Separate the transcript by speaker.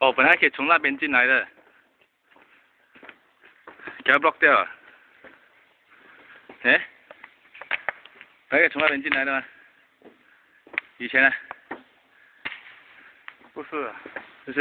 Speaker 1: 哦，本来可以从那边进来的，给它 block 掉了。哎，本来可以从那边进来的吗？以前呢？
Speaker 2: 不是。